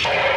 Show.